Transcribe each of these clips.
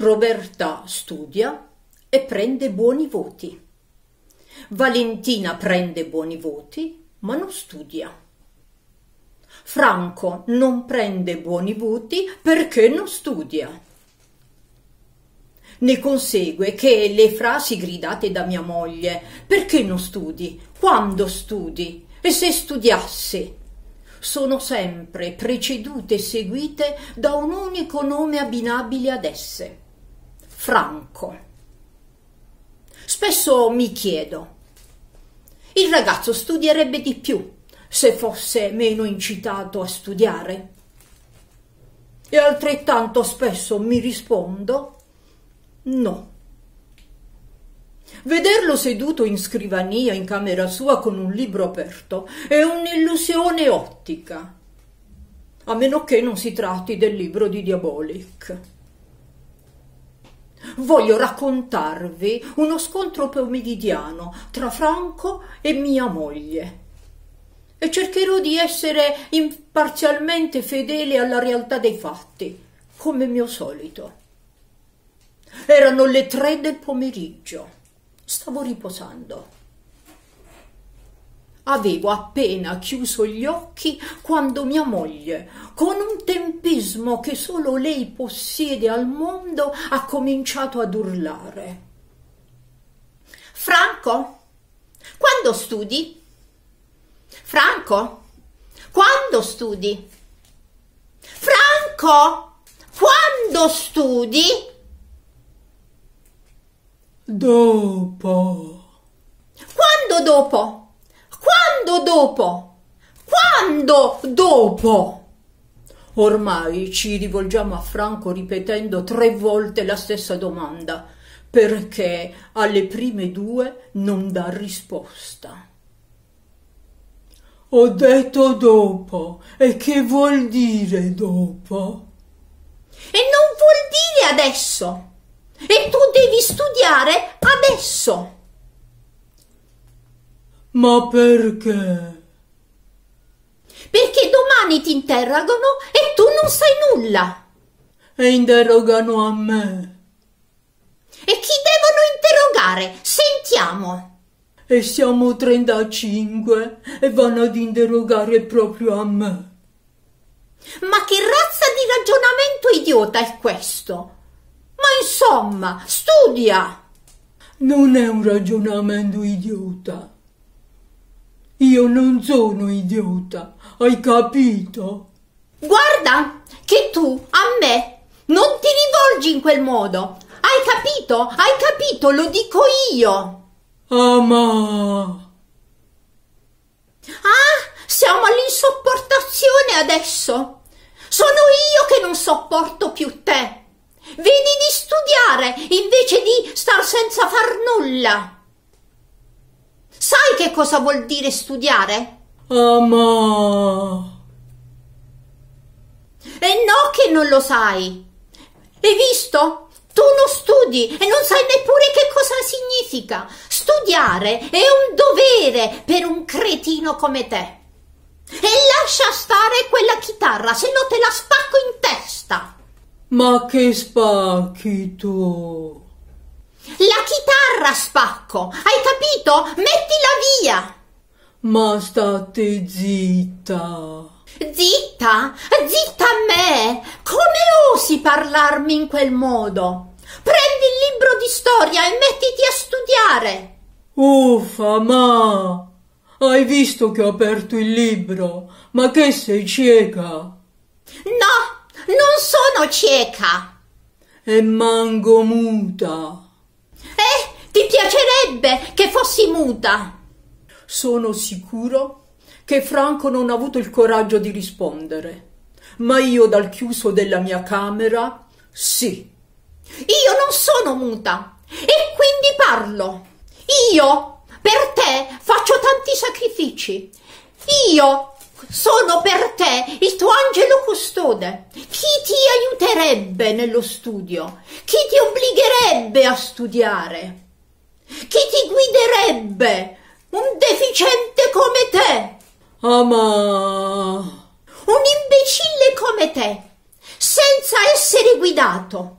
Roberta studia e prende buoni voti. Valentina prende buoni voti, ma non studia. Franco non prende buoni voti perché non studia. Ne consegue che le frasi gridate da mia moglie perché non studi? Quando studi? E se studiassi? Sono sempre precedute e seguite da un unico nome abbinabile ad esse. Franco. Spesso mi chiedo, il ragazzo studierebbe di più se fosse meno incitato a studiare? E altrettanto spesso mi rispondo no. Vederlo seduto in scrivania in camera sua con un libro aperto è un'illusione ottica, a meno che non si tratti del libro di Diabolic. Voglio raccontarvi uno scontro pomeridiano tra Franco e mia moglie e cercherò di essere imparzialmente fedele alla realtà dei fatti, come mio solito. Erano le tre del pomeriggio. Stavo riposando. Avevo appena chiuso gli occhi quando mia moglie, con un tempismo che solo lei possiede al mondo, ha cominciato ad urlare. Franco, quando studi? Franco, quando studi? Franco, quando studi? Dopo. Quando dopo? Quando dopo? Quando dopo? Ormai ci rivolgiamo a Franco ripetendo tre volte la stessa domanda, perché alle prime due non dà risposta. Ho detto dopo. E che vuol dire dopo? E non vuol dire adesso. E tu devi studiare adesso. Ma perché? Perché domani ti interrogano e tu non sai nulla. E interrogano a me. E chi devono interrogare? Sentiamo e siamo 35 e vanno ad interrogare proprio a me. Ma che razza di ragionamento idiota è questo? Ma insomma, studia! Non è un ragionamento idiota. Io non sono idiota, hai capito? Guarda che tu a me non ti rivolgi in quel modo. Hai capito? Hai capito? Lo dico io. Ama. Ah, siamo all'insopportazione adesso. Sono io che non sopporto più te. Vedi di studiare invece di star senza far nulla. Sai che cosa vuol dire studiare? Ama. E no che non lo sai. Hai visto? Tu non studi e non sai neppure che cosa significa. Studiare è un dovere per un cretino come te. E lascia stare quella chitarra, se no te la spacco in testa. Ma che spacchi tu? La chitarra spacco, hai capito? Mettila via. Ma state zitta. Zitta? Zitta a me! Come osi parlarmi in quel modo? Prendi il libro di storia e mettiti a studiare. Uffa, ma hai visto che ho aperto il libro? Ma che sei cieca? No, non sono cieca. E mango muta. Piacerebbe che fossi muta. Sono sicuro che Franco non ha avuto il coraggio di rispondere, ma io dal chiuso della mia camera sì. Io non sono muta e quindi parlo. Io per te faccio tanti sacrifici. Io sono per te il tuo angelo custode. Chi ti aiuterebbe nello studio? Chi ti obbligherebbe a studiare? Chi ti guiderebbe? Un deficiente come te. Ama. Un imbecille come te, senza essere guidato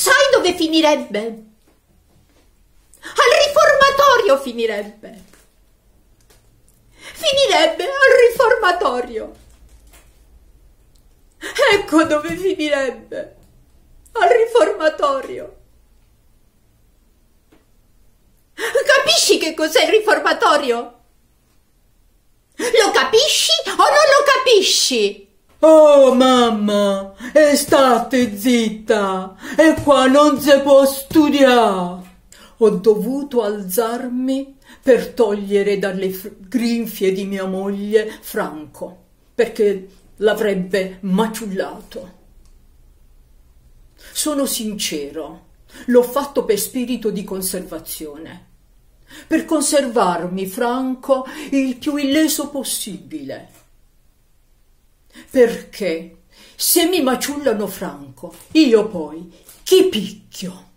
Sai dove finirebbe? Al riformatorio finirebbe. Finirebbe al riformatorio. Ecco dove finirebbe. Al riformatorio. Capisci che cos'è il riformatorio? Lo capisci o non lo capisci? Oh mamma, e state zitta, e qua non si può studiare. Ho dovuto alzarmi per togliere dalle grinfie di mia moglie Franco, perché l'avrebbe maciullato. Sono sincero, l'ho fatto per spirito di conservazione, per conservarmi Franco il più illeso possibile perché se mi maciullano Franco, io poi chi picchio?